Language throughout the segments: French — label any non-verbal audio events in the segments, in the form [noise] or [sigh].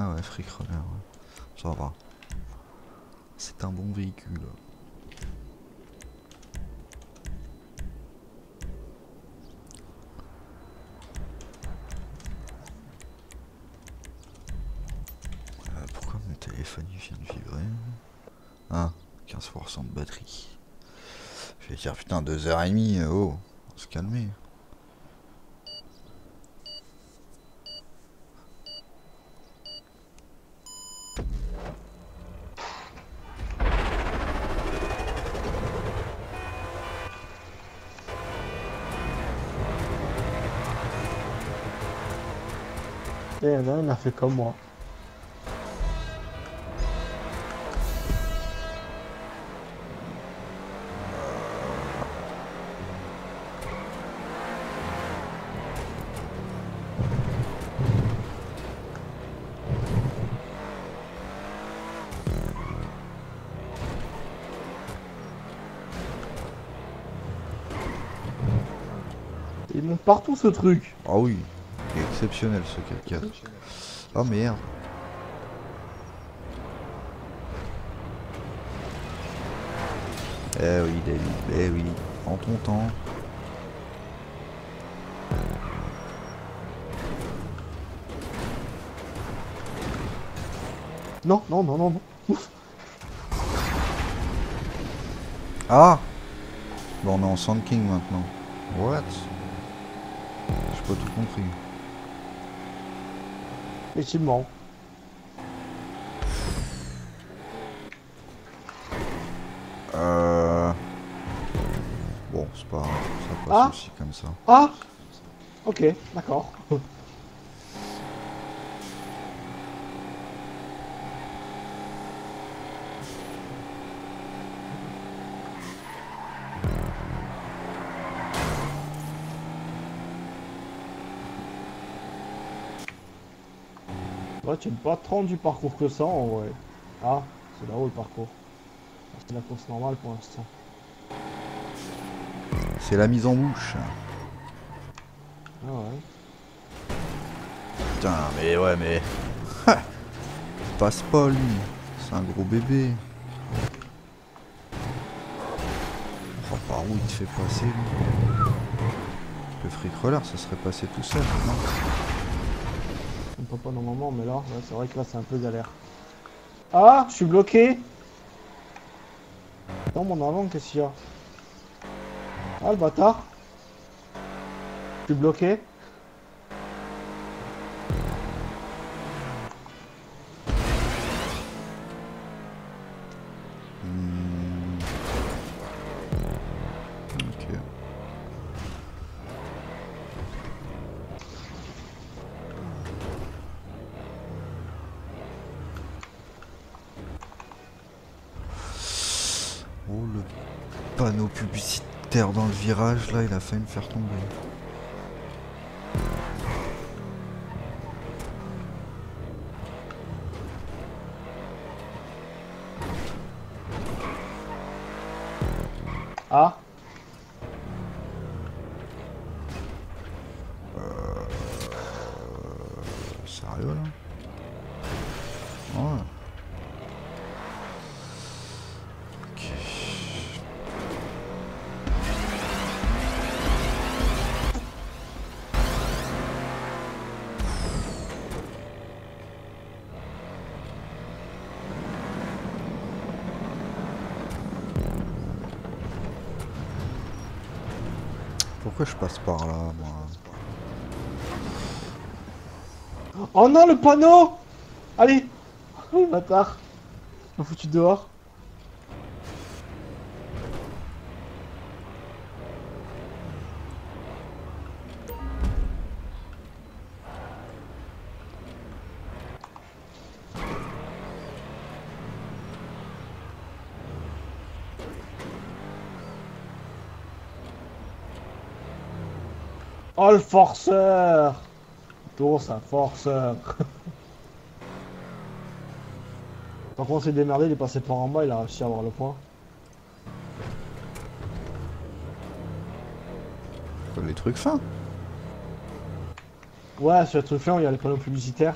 Ah ouais, Runner, ouais. ça va. C'est un bon véhicule. Euh, pourquoi mon téléphone il vient de vibrer Ah, 15% de batterie. Je vais dire putain 2h30, oh, on se calmer. Et là, on a fait comme moi. Il monte partout ce truc. Ah oui, exceptionnel ce 4x4. Oh merde. Eh oui, David, eh oui, prends ton temps. Non, non, non, non, non. Ouf. Ah Bon, on est en Sand King maintenant. What? J'ai pas tout compris. Effectivement. Euh... Bon, c'est pas ça passe Ah aussi comme ça. Ah Ok, d'accord. [laughs] Ouais, tu n'es pas tant du parcours que ça en vrai. Ah, c'est là-haut le parcours. Ah, C'est la course normale pour l'instant. C'est la mise en bouche. Ah ouais. Putain, mais ouais, mais... [laughs] Il passe pas, lui. C'est un gros bébé. Oh, par où il te fait passer, lui? Le freak roller, ça serait passé tout seul, non? Pas normalement, mais là, c'est vrai que là c'est un peu galère. Ah, je suis bloqué. Dans mon avant, qu'est-ce qu'il y a? Ah, le bâtard. Je suis bloqué panneau publicitaire dans le virage là il a failli me faire tomber. Ah Sérieux là? Pourquoi je passe par là, moi Oh non, le panneau! Allez! Le bâtard! Je foutu dehors. Oh le forceur Tour un forceur [laughs] Par contre, on s'est démerdé, il est passé par en bas, il a réussi à avoir le point. Les trucs fins Ouais, sur le truc là, il y a les panneaux publicitaires.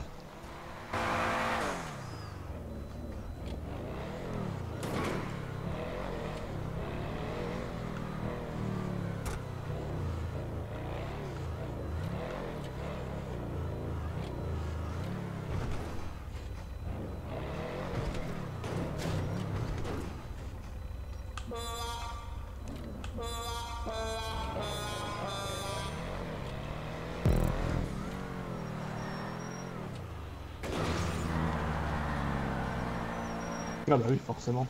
Ah bah oui, forcément.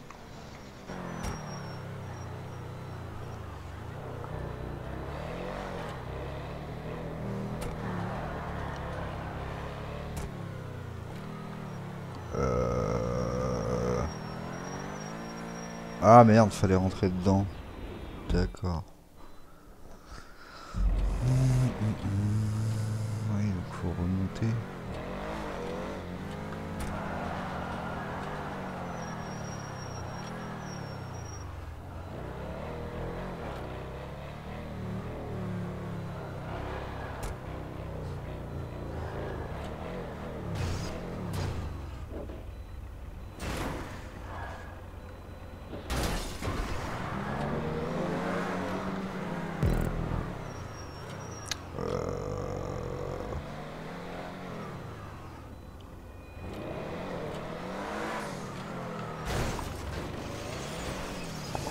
Euh... Ah merde, fallait rentrer dedans. D'accord. Hum, hum, hum. Oui, donc faut remonter.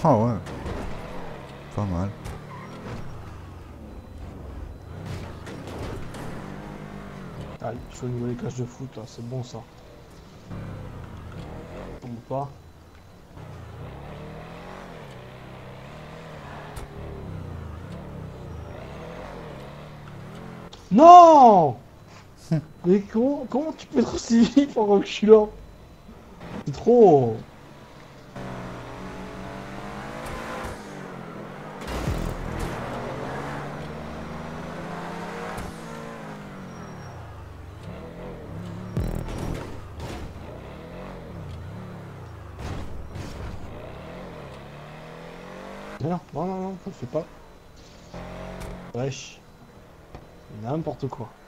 Ah ouais. Pas mal. Ah, je niveau des cages de foot là, c'est bon ça. Tombe pas. Non Mais comment, comment tu peux être aussi vite pendant que je suis là C'est trop Non, non, non, non, le fait pas. Wesh. N'importe quoi.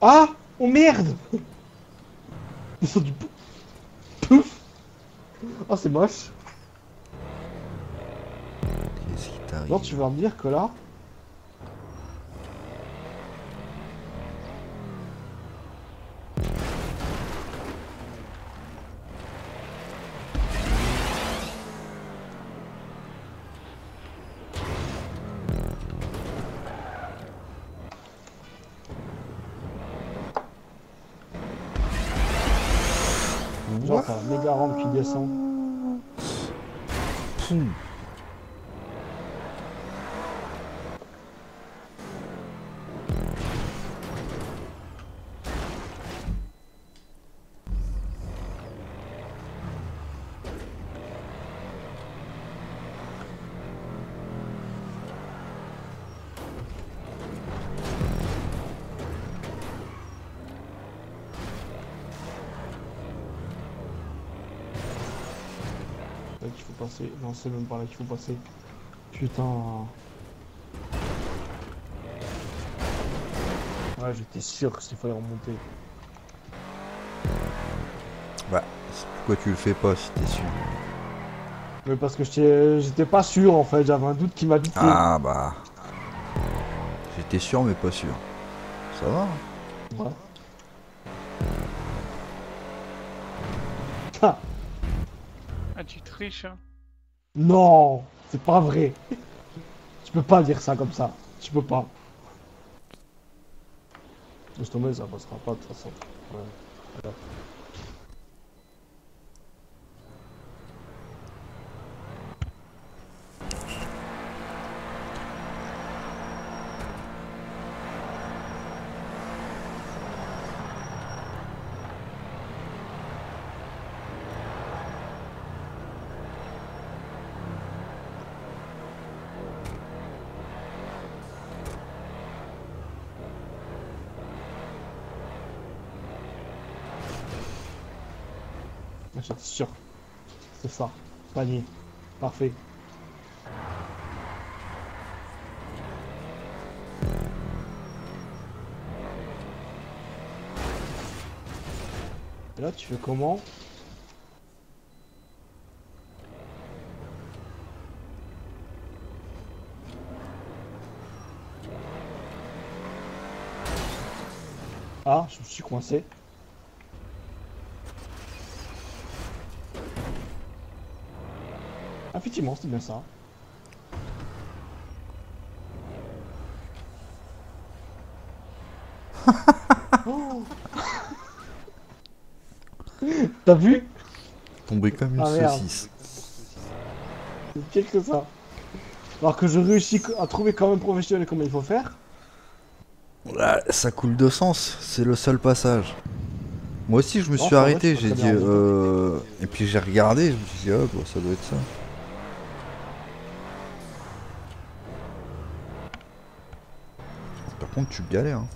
Ah Oh merde. Ils sont du pou- pouf. Ah c'est moche. Qu'est-ce qui t'arrive Non tu vas me dire que là méga rampe qui descend. Là qu'il faut passer. Non c'est même par là qu'il faut passer. Putain. Ouais j'étais sûr que s'il fallait remonter. Bah, pourquoi tu le fais pas si t'es sûr Mais parce que j'étais j'étais pas sûr en fait, j'avais un doute qui m'habitait. Ah bah. J'étais sûr mais pas sûr. Ça va hein Ouais. Ah, Ah, tu triches, hein. non, c'est pas vrai. Tu peux pas dire ça comme ça. Tu peux pas. Tomber, ça passera pas de toute façon. Ouais. Voilà. J'étais sûr. C'est ça. Panier. Parfait. Là, tu fais comment? Ah, je me suis coincé. Effectivement, c'est bien ça. Oh. [laughs] T'as vu? Tombé comme une Ah, saucisse. C'est pire que ça. Alors que je réussis à trouver quand même professionnel comment il faut faire. Là, ça coule de sens, c'est le seul passage. Moi aussi, je me suis arrêté, j'ai dit. Euh... Et puis j'ai regardé, je me suis dit, ah, bah, ça doit être ça. Par contre, tu galères. Hein.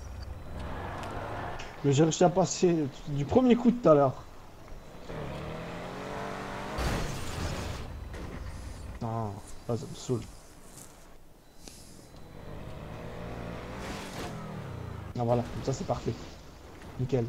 Mais j'ai réussi à passer du premier coup de tout à l'heure. Ah, ça me saoule. Ah voilà, comme ça c'est parfait. Nickel.